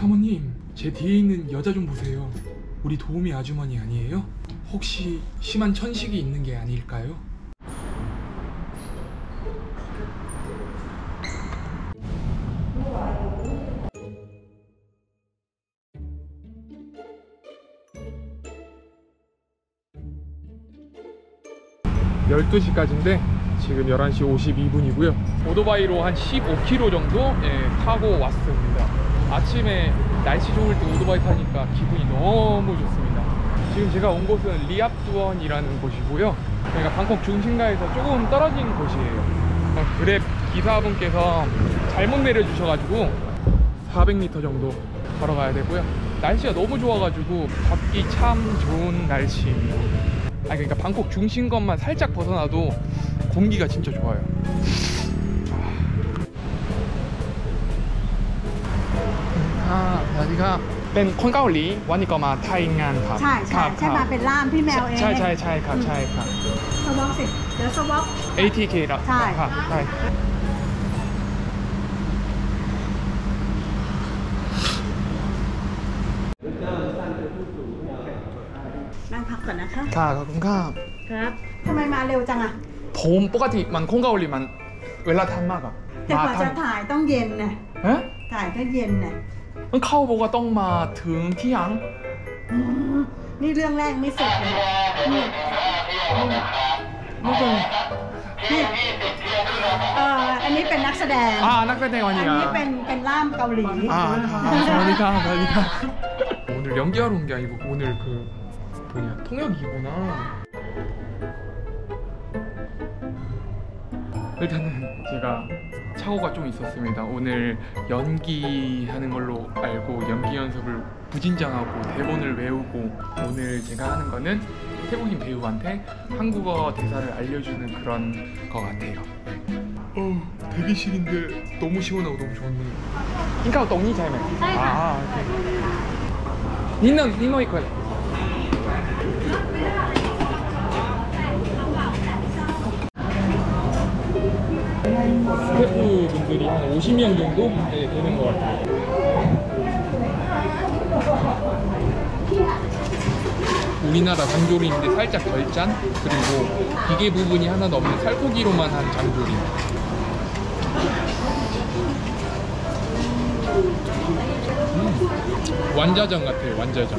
사모님, 제 뒤에 있는 여자 좀 보세요. 우리 도우미 아주머니 아니에요? 혹시 심한 천식이 있는 게 아닐까요? 열두 시까지인데 지금 11시 52분이고요. 오토바이로 한 15km 정도 예, 타고 왔습니다. 아침에 날씨 좋을 때 오토바이 타니까 기분이 너무 좋습니다. 지금 제가 온 곳은 리압두원이라는 곳이고요. 그러니까 방콕 중심가에서 조금 떨어진 곳이에요. 어, 그랩 기사분께서 잘못 내려주셔가지고 400m 정도 걸어가야 되고요. 날씨가 너무 좋아가지고 걷기 참 좋은 날씨입니다. 아 그러니까 방콕 중심권만 살짝 벗어나도 공기가 진짜 좋아요. อ่าสวัสดีครับ เป็นคนเกาหลีวันนี้ก็มาไทยงานครับใช่คใช่รับใช่คมารับเป็นล่ามพี่แมวเอง ใช่ใช่ใช่ครับใช่ครับสวอปสิเดี๋ยวสวอป ATK แล้วใช่ครับใช่นั่งพักก่อนนะคะค่ะขอบคุณครับครับทำไมมาเร็วจังอะผมปกติมันคงเกาหลีมัน เวลาทันมากอะแต่กว่าจะถ่ายต้องเย็นนะเอ๊ะถ่ายก็เย็นนะ มันเข้าบอกว่าต้องมาถึงเที่ยง อืมนี่เรื่องแรกไม่เสร็จเลยนี่ ไม่เป็น นี่เอ่ออันนี้เป็นนักแสดง อ่านักแสดงวัน อั นี้ นนี้เป็นเป็นล่ามเกาหลี 아, 감사합니다. 감사합니다. 오늘 연기하러 온 게 아니고 오늘 그 뭐냐 통역이구나. 일단은 제가 착오가 좀 있었습니다. 오늘 연기하는 걸로 알고 연기 연습을 무진장하고 대본을 외우고 오늘 제가 하는 거는 태국인 배우한테 한국어 대사를 알려주는 그런 거 같아요. 어, 대기실인데 너무 시원하고 너무 좋네. 인카오 동이 잘 말. 아, 아 네. 您能，您能一块。 스태프분들이 한 50명 정도 네, 되는 것 같아요. 우리나라 장조림인데 살짝 덜 짠? 그리고 기계 부분이 하나도 없는 살코기로만 한 장조림. 완자장 같아요 완자장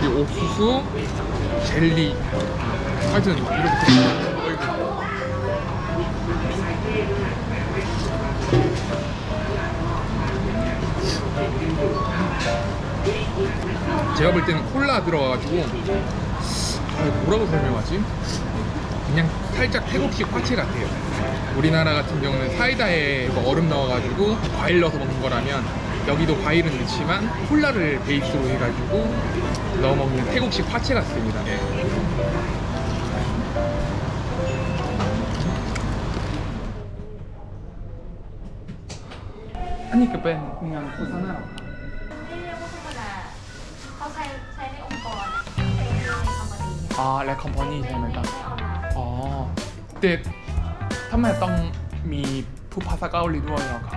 그리고 옥수수 젤리 하여튼 이렇게. 제가 볼 때는 콜라 들어가가지고 아, 뭐라고 설명하지? 그냥 살짝 태국식 화채 같아요. 우리나라 같은 경우는 사이다에 뭐 얼음 넣어가지고 과일 넣어서 먹는 거라면 여기도 과일은 넣지만 콜라를 베이스로 해가지고 넣어 먹는 태국식 화채 같습니다. 예. 아니 그 뺀, 그냥 고사나 ไม่เรียกว่าธรรมดาเขาใช้ใช้ในองค์กรอะใช้ในคอมพานีเนี่ย 아, 레 컴퍼니 ไม่ ใช่ไหม ไม่ ครับ ออนไลน์ อ๋อแต่ทำไมต้องมีผู้ภาษาเกาหลีด้วยเหรอครับ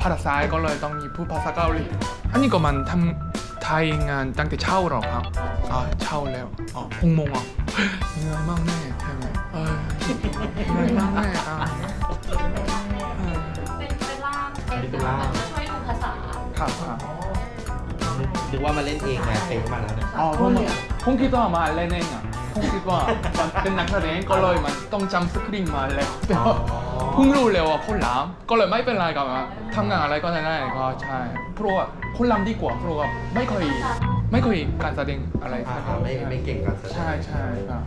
ภาษาซ้ายก็เลยต้องมีผู้ภาษาเกาหลีอันนี้ก็มันทำไทยงานตั้งแต่เช้าหรอครับอ่าเช้าแล้วอ๋อหกโมงอะเหนื่อยมากแน่ใช่ไหมเออเหนื่อยมากแน่อ่าเป็นเป็นล่ามเป็นล่ามช่วยดูภาษาครับครับนึกว่ามาเล่นเองไงเต็มมาแล้วเนี่ยอ๋อผมผมคิดว่ามาเล่นเองอะผมคิดว่าเป็นนักแสดงก็เลยมันต้องจำสคริปต์มาแล้ว เพิ่งรู้เลยว่าคนลามก็เลยไม่เป็นไรกับทำงานอะไรก็ได้ก็ใช่เพราะว่าคนลามดีกว่าเพราะว่าไม่เคยไม่เคยการแสดงอะไร อ่าไม่ไม่เก่งการแสดง ใช่ใช่ครับ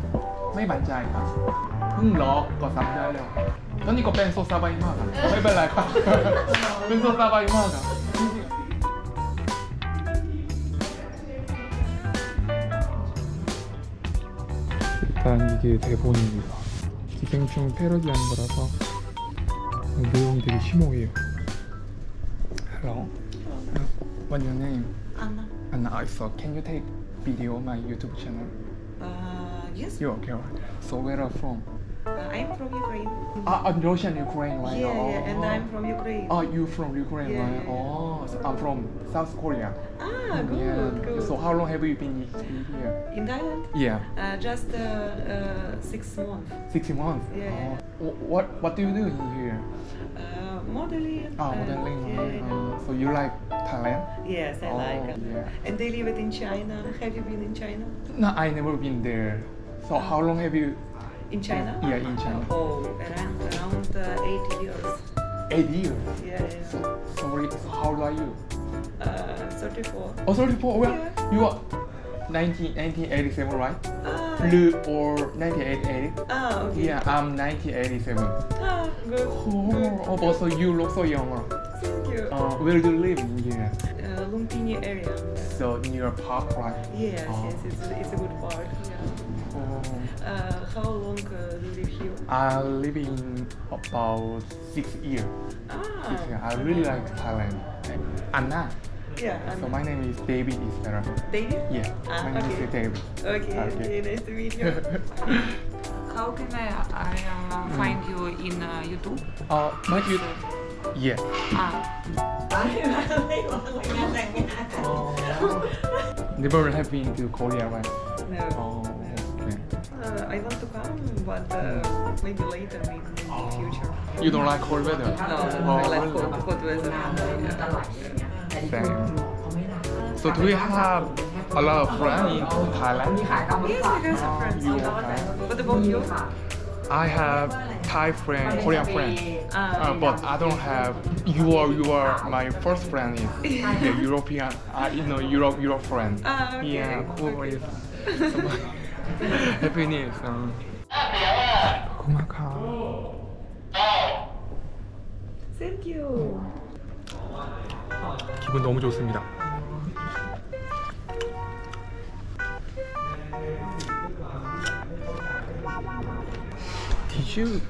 ไม่บั่นใจครับเพิ่งล็อกก็ซับได้แล้วตอนนี้ก็เป็นโซซาบายมากครับไม่เป็นไรครับ เป็นโซซาบายมากครับ 일단 이게 대본입니다. 기생충 패러디하는 거라서 내용이 되게 심오해요. Hello. What's your name? Anna. Anna. So can you take video on my YouTube channel? Uh, yes, You okay? Right? So where are you from? Uh, I'm from Ukraine. Ah, I'm Russian, Ukraine, right? Yeah, oh. yeah, and I'm from Ukraine. Oh, you from Ukraine, Yeah, right? yeah. Oh, so I'm from South Korea. Ah, good, yeah. good. So how long have you been here? In Thailand? Yeah. Uh, just uh, uh, six months. Six months. Yeah. Oh. What What do you do in here? Uh, modeling. Oh, modeling. Yeah. Uh, so you like Thailand? Yes, I Oh, like it. yeah. And they live it in China. Have you been in China? No, I never been there. So how long have you? In China? Yeah, in China. Oh, around around uh, eight years. Eight years. Yeah, yeah. So, sorry. So how old are you? Uh, 34. Oh, 34. Well, Yeah. you are 19, 1987, right? Ah, Blue or 1988? ah okay. Yeah, I'm 1987. Ah, good. Oh, oh, but so you look so young. Thank you. Uh, where do you live in here? Uh, Lumpini area. So near your park, right? Yes, Oh. yes, it's a, it's a good park. Yeah. Oh. Uh, how long uh, do you live here? I live in about six years. Ah, Six years. I really like Thailand. Anna. yeah. I'm So my name is David Isera. David? Yeah, Ah, my name okay. is David. Okay, Okay. okay, nice to meet you. How can I, I uh, find you in uh, YouTube? uh, my YouTube. yeah. Ah, Never have been to Korea, right? no. Oh, okay. I want to come, but uh, maybe later, maybe in the future. You don't like cold weather? No, Oh, I like hot, hot weather. Yeah. Same. So do you have a lot of friends in Thailand? Yes, I have some friends. What about you? I have Thai friend, Korean friend. Ah, Uh, but I don't have you are you are my first friend is the European uh, you know Europe Europe friend. Ah, okay, Yeah, cool. okay. Happy New Year. 어. 고마워. Thank you. 기분 너무 좋습니다. Did you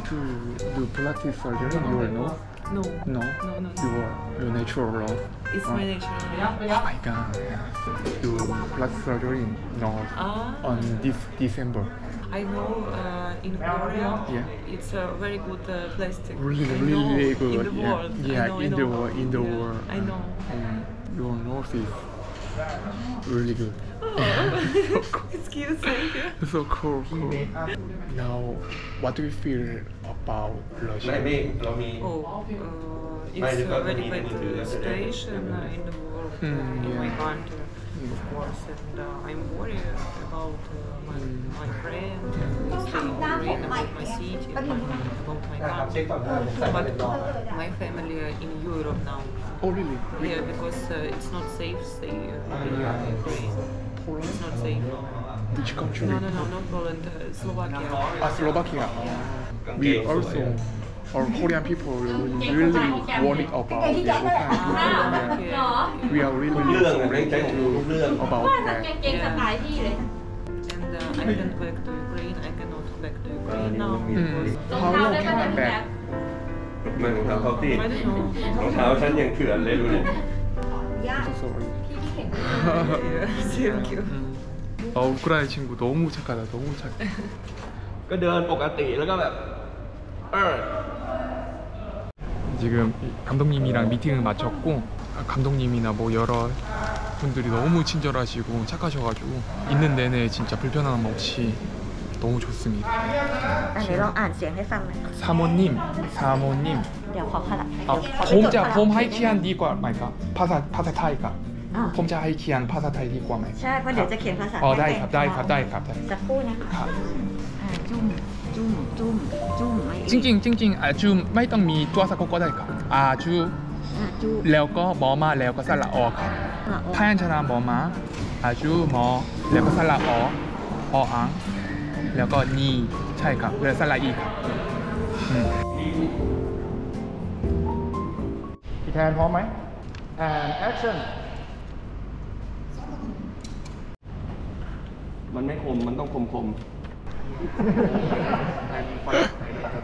did you do do plastic surgery? You are no No. no No, no, no. you are you natural love. It's Oh. my nature. Oh my god. Do plastic surgery no Ah. on this December. I know uh, in Korea Yeah. it's a very good uh, plastic. Really, I really, know really good. In the yeah, world. I yeah, know, in the know. world, in the Yeah, world. I know. Um, your nose is Really good. Oh, excuse me. It's so cool, cool. Now, what do you feel about Russia? Oh, uh, it's a very bad situation uh, in the world, hmm, uh, in yeah. my country, of course, and uh, I'm worried about uh, my, mm. my friend, uh, I'm worried about my city, about my country, but my family in Europe now. Oh, really? Yeah, because uh, it's not safe. Stay uh, Ukraine. Poland? It's not safe. Which country? No, no, no, not Poland. Uh, Slovakia. Ah, Slovakia. Yeah. We also. Or Korean people really, really worried about the Ukraine. Yeah. We are really worried about that. Yeah. And uh, I go back to Ukraine. I cannot go back to Ukraine now. Mm. How long can I back? มันรองเท้าเขาสิ I don't know. รองเท้าฉันยังเถื่อนเลยดูดิ So sorry. yeah, thank you. 아 우크라이나 친구 너무 착하다 너무 착해 ก็เดินปกติแล้วก็แบบ เออ 지금 이 감독님이랑 미팅을 마쳤고 아, 감독님이나 뭐 여러 분들이 너무 친절하시고 착하셔가지고 있는 내내 진짜 불편함 없이 너무 좋습니다 อันนี้ลองอ่านเสียงให้ฟังหน่อย 사모님 사모님 เดี๋ยวขอขลับ 아 ขอไปจด 폼자 ก่อน 폼 하이키한 디과 말까 파사 파사 타이까 อ่า 폼자 하이키한 파사 타이 디과 말까 ใช่เพราะเดี๋ยวจะเขียนภาษา อ๋อ ไทย ได้ครับได้ครับได้ครับได้ สักครู่นะคะ ครับ อ่าจุ้มจุ้มจุ้มจุ้มไม่ 찡찡 찡찡 아주 마이떡미 쪼아서 꼬꼬다이까 아주 อ่าจุ้ม แล้วก็หมอมาแล้วก็สละออครับ อ่าโอ พยัญชนะหมอมาอาจูหมอแล้วก็สละออออัง แล้วก็นีใช่ครับแล้วสระอีครับอืมพี่แทนพร้อมไหม and action มันไม่คม มันต้องคมคม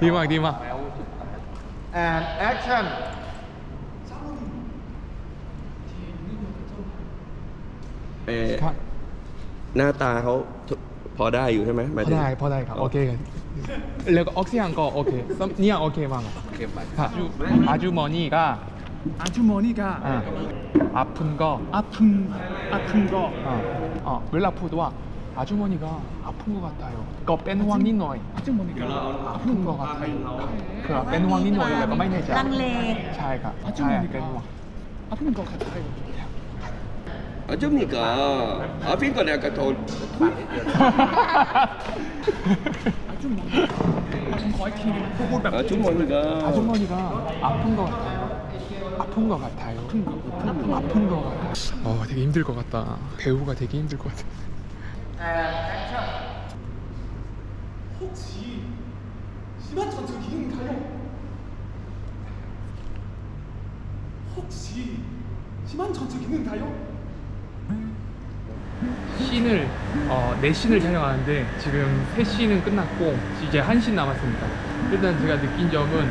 ดีมากดีมาก and action เออครับหน้าตาเขา พอได้อยู่ใช่ไหมหมาย พอ ถึง ได้พอได้ครับโอเคครับแล้วก็ออกซิเจนก็โอเคซัมเนี่ยโอเคมากครับ เก็บมา ค่ะอาจูโมนี่ก็ 아주머니가 아, 아픈 거 아픈 아픈 거 어, 어, 웰라푸드와 아주머니가 아픈 것 같아요. 그거 뺀 황니노이. 아주머니가 아픈 것 같아요. 그 뺀 황니노이 내가 많이 내자. ลังเล 차이가. 차이 뺀 황. 아픈 것 같아요. 아, 좀니까. 아, 핑거 내가 더. 아, 주머니가. 아주머니가 아픈 것 같아요. 아픈 것 같아요. 아픈 것, 아픈 것 같아요. 어, 되게 힘들 것 같다. 배우가 되게 힘들 것 같아. 혹시 심한 전투 기능인가요? 혹시 심한 전투 기능인가요? 씬을 어, 네 씬을 촬영하는데 지금 세 씬은 끝났고 이제 한 씬 남았습니다. 일단 제가 느낀 점은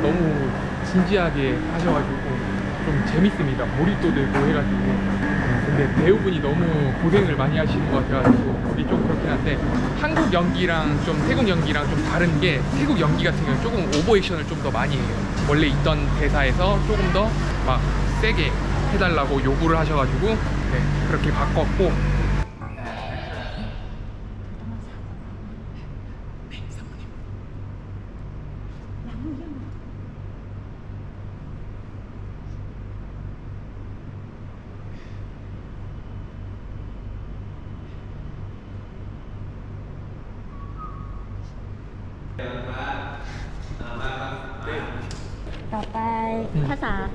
너무 진지하게 하셔가지고 좀 재밌습니다. 몰입도 되고 해가지고 어, 근데 배우분이 너무 고생을 많이 하시는 것 같아가지고 그게 좀 그렇긴 한데 한국 연기랑 좀 태국 연기랑 좀 다른 게 태국 연기 같은 경우는 조금 오버액션을 좀 더 많이 해요. 원래 있던 대사에서 조금 더 막 세게 해달라고 요구를 하셔가지고 네, 그렇게 바꿨고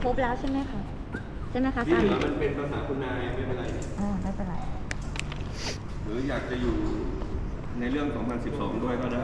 ครบแล้วใช่ไหมคะใช่ไหมคะที่ซันเหลือมันเป็นภาษาคุณนายไม่เป็นไรอ๋อไม่เป็นไร หรืออยากจะอยู่ในเรื่อง 2012 ด้วยก็ได้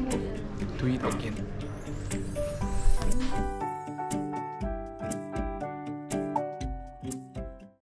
Do it again.